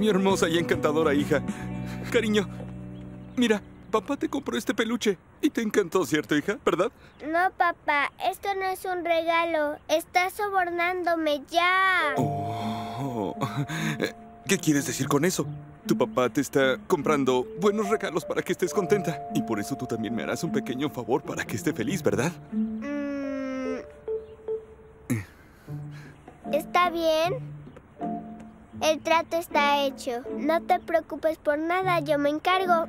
Mi hermosa y encantadora hija. Cariño, mira, papá te compró este peluche y te encantó, ¿cierto, hija? ¿Verdad? No, papá, esto no es un regalo. Estás sobornándome ya. Oh. ¿Qué quieres decir con eso? Tu papá te está comprando buenos regalos para que estés contenta. Y por eso tú también me harás un pequeño favor para que esté feliz, ¿verdad? Mm. ¿Está bien? El trato está hecho. No te preocupes por nada, yo me encargo.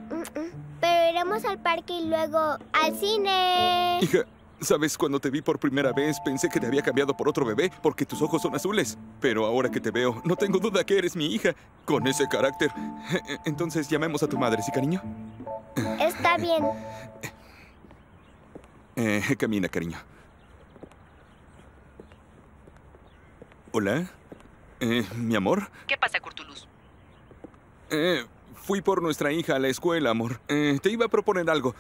Pero iremos al parque y luego al cine. Hija, ¿sabes? Cuando te vi por primera vez pensé que te había cambiado por otro bebé porque tus ojos son azules. Pero ahora que te veo, no tengo duda que eres mi hija, con ese carácter. Entonces llamemos a tu madre, ¿sí, cariño? Está bien. Eh, camina, cariño. Hola. Eh, ¿Mi amor? ¿Qué pasa, Curtulus? Eh, fui por nuestra hija a la escuela, amor. Eh, te iba a proponer algo.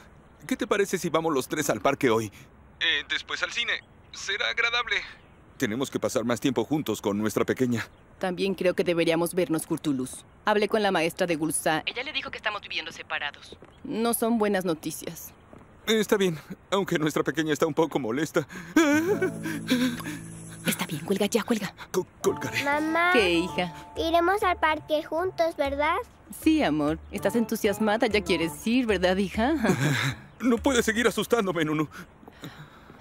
¿Qué te parece si vamos los tres al parque hoy? Eh, después al cine. Será agradable. Tenemos que pasar más tiempo juntos con nuestra pequeña. También creo que deberíamos vernos, Curtulus. Hablé con la maestra de Gulsa. Ella le dijo que estamos viviendo separados. No son buenas noticias. Está bien, aunque nuestra pequeña está un poco molesta. Está bien, cuelga ya, cuelga. Co- colgaré. Mamá, ¿Qué, hija? iremos al parque juntos, ¿verdad? Sí, amor. Estás entusiasmada, ya quieres ir, ¿verdad, hija? No puedes seguir asustándome, Nunu.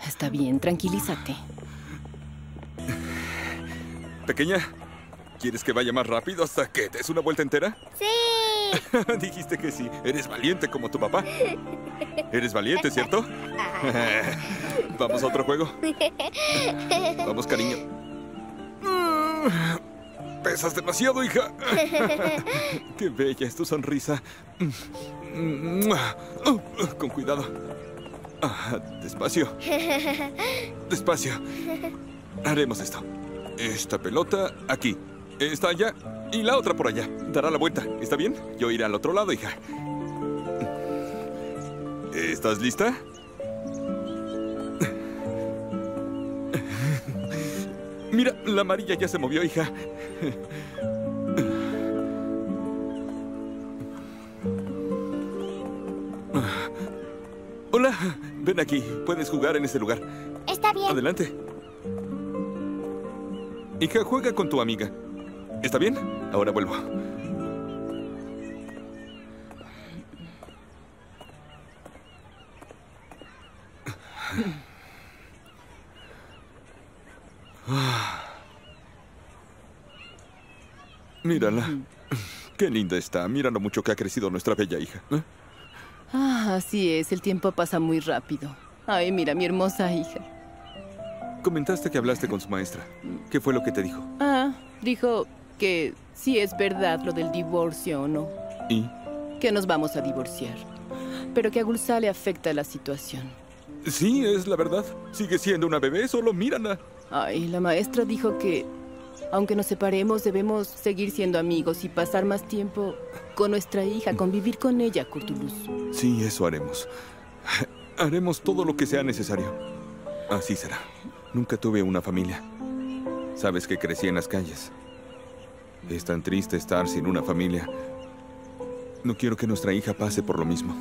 Está bien, tranquilízate. Pequeña, ¿quieres que vaya más rápido hasta que des una vuelta entera? Sí. Dijiste que sí. Eres valiente como tu papá. Eres valiente, ¿cierto? Vamos a otro juego. Vamos, cariño. Pesas demasiado, hija. Qué bella es tu sonrisa. Con cuidado. Ah, Despacio. Despacio. Haremos esto. Esta pelota aquí. Esta allá y la otra por allá. Dará la vuelta. ¿Está bien? Yo iré al otro lado, hija. ¿Estás lista? Mira, la amarilla ya se movió, hija. Hola, ven aquí. Puedes jugar en ese lugar. Está bien. Adelante. Hija, juega con tu amiga. ¿Está bien? Ahora vuelvo. Mírala. Qué linda está. Mira lo mucho que ha crecido nuestra bella hija. ¿eh? Ah, así es, el tiempo pasa muy rápido. Ay, mira, mi hermosa hija. Comentaste que hablaste con su maestra. ¿Qué fue lo que te dijo? Ah, dijo que sí es verdad lo del divorcio o no, ¿Y? que nos vamos a divorciar, pero que a Gulsa le afecta la situación. Sí, es la verdad. Sigue siendo una bebé, solo mírala. Ay, la maestra dijo que, aunque nos separemos, debemos seguir siendo amigos y pasar más tiempo con nuestra hija, convivir con ella, Curtulus. Sí, eso haremos. Haremos todo lo que sea necesario. Así será. Nunca tuve una familia. Sabes que crecí en las calles. Es tan triste estar sin una familia. No quiero que nuestra hija pase por lo mismo.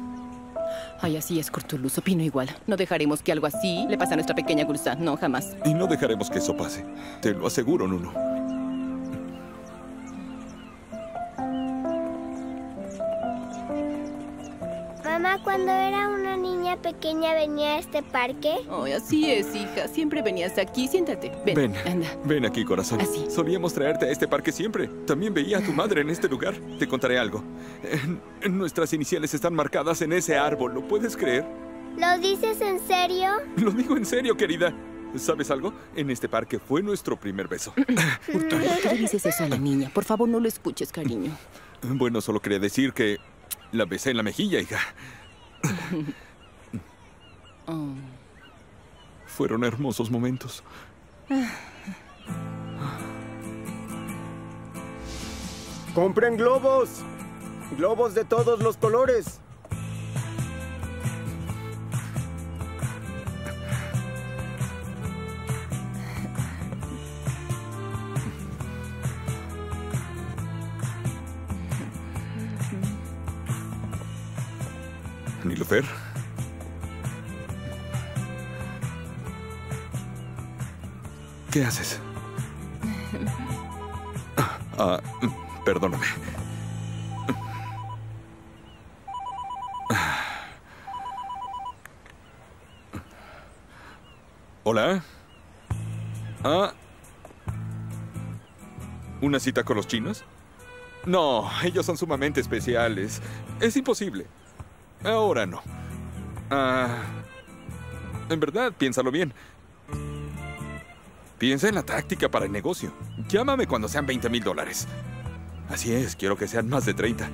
Ay, así es, Curtulus, opino igual. No dejaremos que algo así le pase a nuestra pequeña Gulsa, no, jamás. Y no dejaremos que eso pase. Te lo aseguro, Nuno. Mamá, cuando era una niña pequeña venía a este parque. Ay, así es, hija. Siempre venías aquí. Siéntate. Ven, Ven. anda. Ven aquí, corazón. Así. Solíamos traerte a este parque siempre. También veía a tu madre en este lugar. Te contaré algo. Eh, Nuestras iniciales están marcadas en ese árbol. ¿Lo puedes creer? ¿Lo dices en serio? Lo digo en serio, querida. ¿Sabes algo? En este parque fue nuestro primer beso. ¿Por qué le dices eso a la niña? Por favor, no lo escuches, cariño. Bueno, solo quería decir que la besé en la mejilla, hija. Oh. Fueron hermosos momentos. ¡Compren globos! ¡Globos de todos los colores! ¿Qué haces? Ah, ah, perdóname. Hola. Ah. ¿Una cita con los chinos? No, ellos son sumamente especiales. Es imposible. Ahora no. Ah. En verdad, piénsalo bien. Piensa en la táctica para el negocio. Llámame cuando sean 20 mil dólares. Así es, quiero que sean más de 30.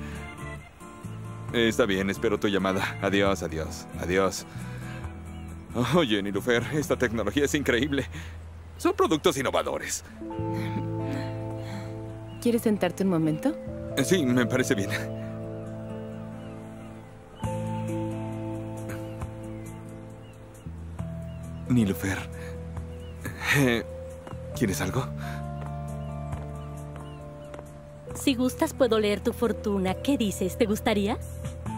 Está bien, espero tu llamada. Adiós, adiós, adiós. Oye, Nilufer, esta tecnología es increíble. Son productos innovadores. ¿Quieres sentarte un momento? Sí, me parece bien. Nilufer. Eh, ¿Quieres algo? Si gustas, puedo leer tu fortuna. ¿Qué dices? ¿Te gustaría?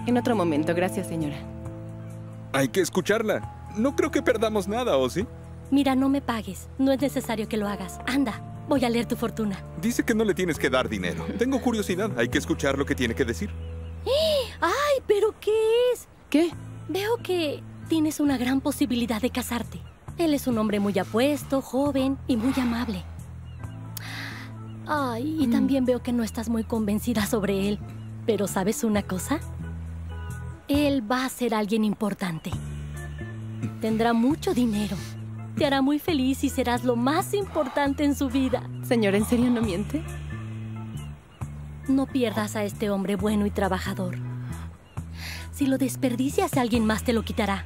En otro momento, gracias, señora. Hay que escucharla. No creo que perdamos nada, ¿o sí? Mira, no me pagues. No es necesario que lo hagas. Anda, voy a leer tu fortuna. Dice que no le tienes que dar dinero. Tengo curiosidad. Hay que escuchar lo que tiene que decir. ¡Ay, pero qué es! ¿Qué? Veo que tienes una gran posibilidad de casarte. Él es un hombre muy apuesto, joven y muy amable. Ay, y también veo que no estás muy convencida sobre él. Pero ¿sabes una cosa? Él va a ser alguien importante. Tendrá mucho dinero. Te hará muy feliz y serás lo más importante en su vida. Señora, ¿en serio no miente? No pierdas a este hombre bueno y trabajador. Si lo desperdicias, alguien más te lo quitará.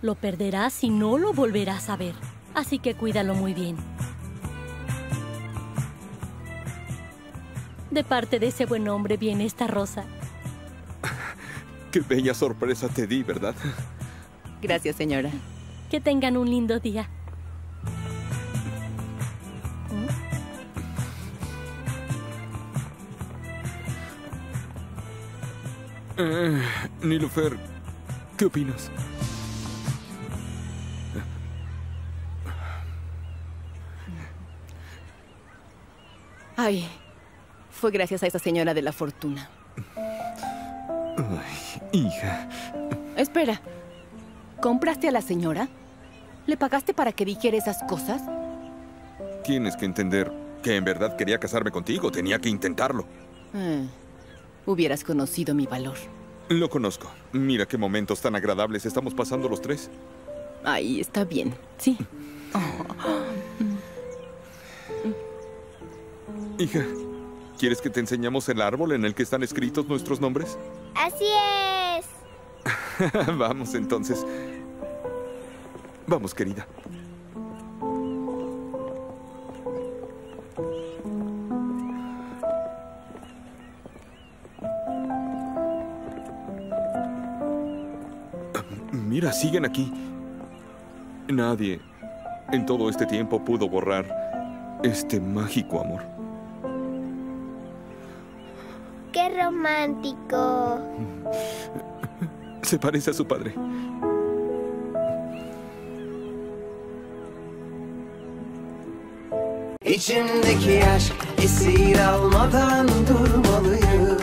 Lo perderás y no lo volverás a ver. Así que cuídalo muy bien. De parte de ese buen hombre viene esta rosa. Qué bella sorpresa te di, ¿verdad? Gracias, señora. Que tengan un lindo día. Eh, Nilufer, ¿qué opinas? Ay, fue gracias a esa señora de la fortuna. Ay, hija. Espera. ¿Compraste a la señora? ¿Le pagaste para que dijera esas cosas? Tienes que entender que en verdad quería casarme contigo. Tenía que intentarlo. Eh, hubieras conocido mi valor. Lo conozco. Mira qué momentos tan agradables estamos pasando los tres. Ay, está bien. Sí. Hija, ¿quieres que te enseñemos el árbol en el que están escritos nuestros nombres? Así es. Vamos entonces. Vamos, querida. Mira, siguen aquí. Nadie en todo este tiempo pudo borrar este mágico amor. Qué romántico. Se parece a su padre. İçimdeki aşk esir almadan durmalıyım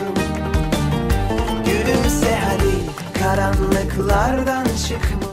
Gülümse hadi karanlıklardan çıkmalıyım